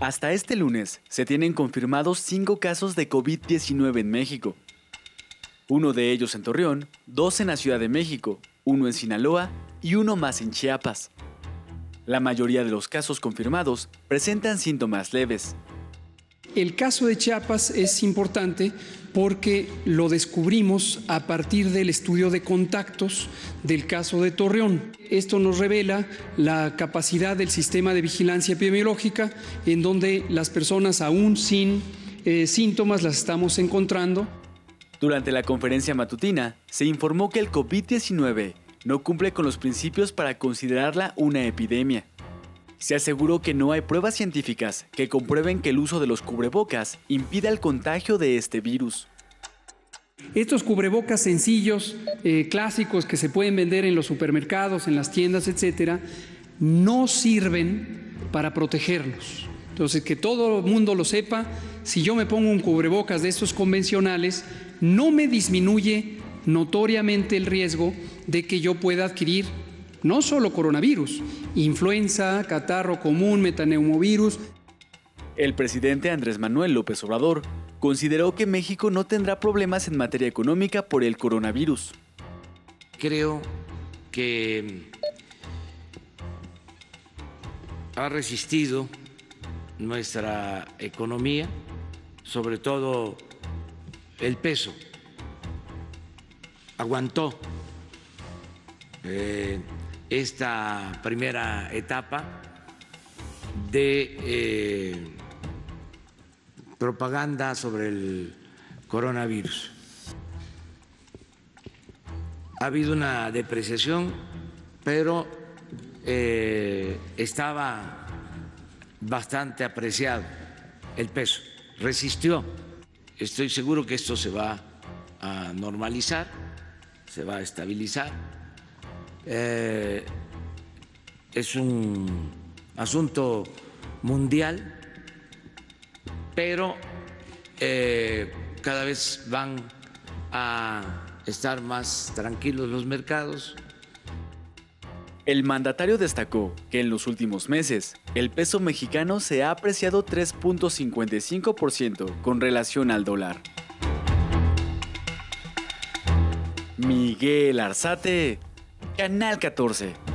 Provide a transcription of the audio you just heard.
Hasta este lunes se tienen confirmados cinco casos de COVID-19 en México. Uno de ellos en Torreón, dos en la Ciudad de México, uno en Sinaloa y uno más en Chiapas. La mayoría de los casos confirmados presentan síntomas leves. El caso de Chiapas es importante porque lo descubrimos a partir del estudio de contactos del caso de Torreón. Esto nos revela la capacidad del sistema de vigilancia epidemiológica en donde las personas aún sin eh, síntomas las estamos encontrando. Durante la conferencia matutina se informó que el COVID-19 no cumple con los principios para considerarla una epidemia. Se aseguró que no hay pruebas científicas que comprueben que el uso de los cubrebocas impida el contagio de este virus. Estos cubrebocas sencillos, eh, clásicos que se pueden vender en los supermercados, en las tiendas, etcétera, no sirven para protegernos. Entonces, que todo el mundo lo sepa, si yo me pongo un cubrebocas de estos convencionales, no me disminuye notoriamente el riesgo de que yo pueda adquirir no solo coronavirus, influenza, catarro común, metaneumovirus. El presidente Andrés Manuel López Obrador consideró que México no tendrá problemas en materia económica por el coronavirus. Creo que ha resistido nuestra economía, sobre todo el peso, aguantó eh, esta primera etapa de eh, propaganda sobre el coronavirus. Ha habido una depreciación, pero eh, estaba bastante apreciado el peso, resistió. Estoy seguro que esto se va a normalizar, se va a estabilizar eh, es un asunto mundial, pero eh, cada vez van a estar más tranquilos los mercados. El mandatario destacó que en los últimos meses el peso mexicano se ha apreciado 3.55% con relación al dólar. Miguel Arzate Canal 14.